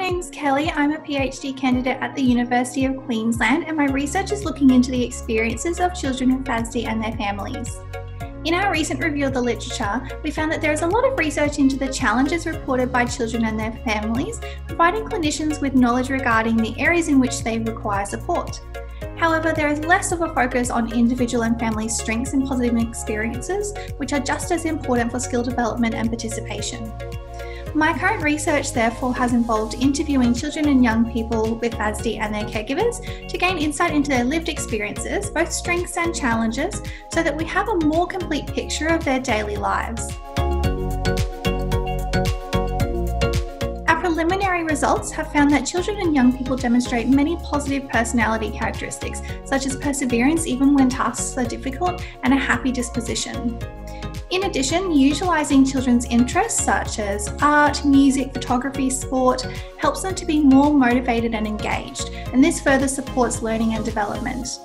name's Kelly. I'm a PhD candidate at the University of Queensland, and my research is looking into the experiences of children with FASD and their families. In our recent review of the literature, we found that there is a lot of research into the challenges reported by children and their families, providing clinicians with knowledge regarding the areas in which they require support. However, there is less of a focus on individual and family strengths and positive experiences, which are just as important for skill development and participation. My current research, therefore, has involved interviewing children and young people with FASD and their caregivers to gain insight into their lived experiences, both strengths and challenges, so that we have a more complete picture of their daily lives. Preliminary results have found that children and young people demonstrate many positive personality characteristics, such as perseverance even when tasks are difficult and a happy disposition. In addition, utilising children's interests such as art, music, photography, sport helps them to be more motivated and engaged, and this further supports learning and development.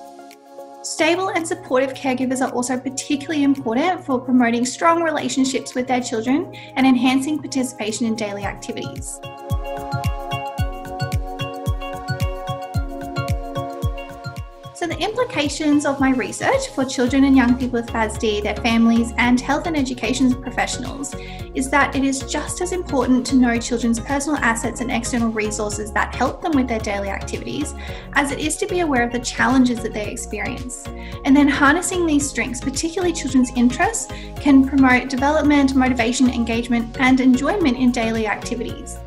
Stable and supportive caregivers are also particularly important for promoting strong relationships with their children and enhancing participation in daily activities. So the implications of my research for children and young people with FASD, their families and health and education professionals is that it is just as important to know children's personal assets and external resources that help them with their daily activities as it is to be aware of the challenges that they experience. And then harnessing these strengths, particularly children's interests, can promote development, motivation, engagement and enjoyment in daily activities.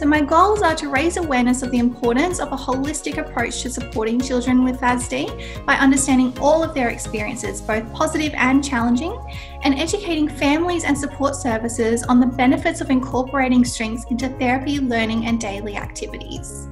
So my goals are to raise awareness of the importance of a holistic approach to supporting children with FASD by understanding all of their experiences, both positive and challenging, and educating families and support services on the benefits of incorporating strengths into therapy, learning and daily activities.